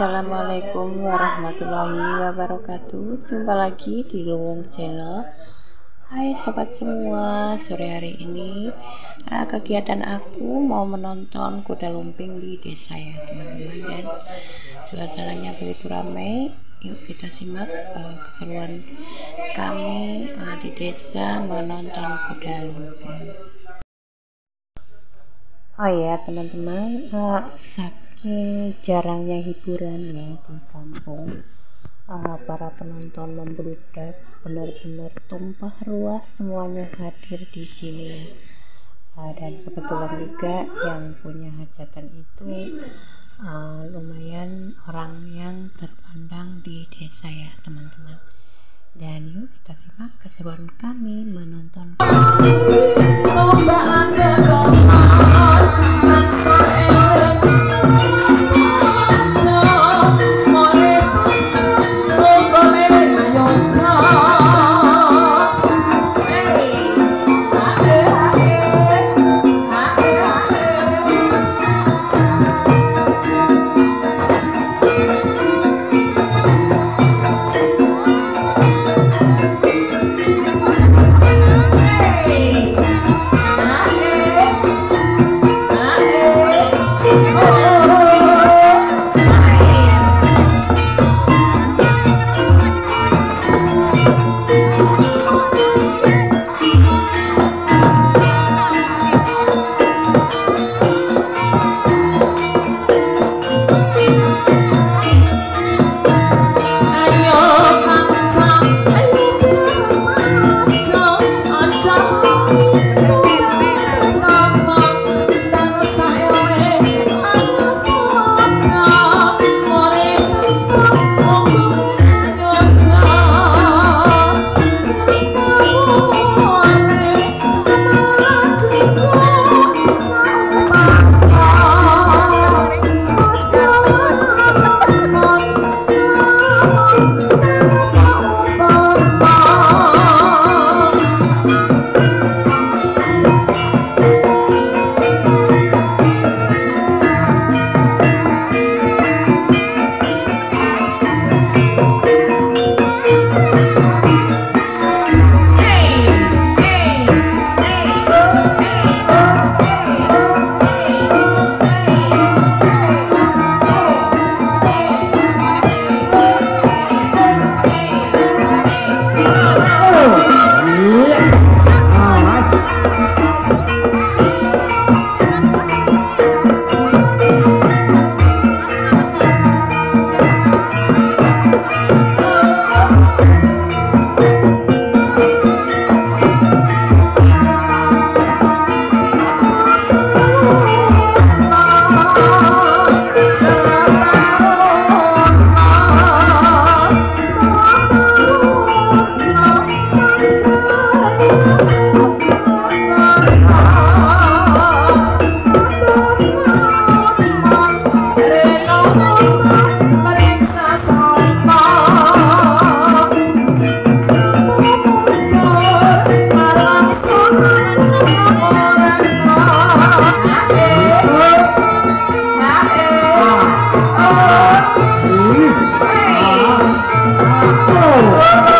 Assalamualaikum warahmatullahi wabarakatuh. Jumpa lagi di Luwung Channel. Hai sobat semua Sore hari ini uh, Kegiatan aku mau menonton kuda lumping di desa ya teman-teman. Dan suasananya begitu ramai Yuk kita simak uh, keseruan kami uh, di desa menonton kuda lumping. Oh ya teman-teman uh, jarangnya hiburan ya di kampung. Uh, para penonton membludak benar-benar tumpah ruah semuanya hadir di sini. Uh, dan kebetulan juga yang punya hajatan itu uh, lumayan orang yang terpandang di desa ya teman-teman. Dan yuk kita simak keseruan kami menonton Oke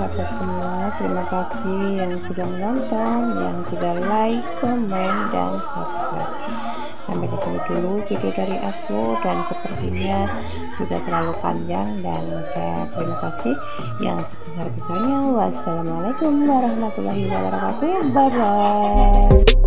sahabat semua terima kasih yang sudah menonton yang sudah like komen dan subscribe. Sampai di dulu video dari aku dan sepertinya sudah terlalu panjang dan saya terima kasih yang sebesar-besarnya. Wassalamualaikum warahmatullahi wabarakatuh. Bye bye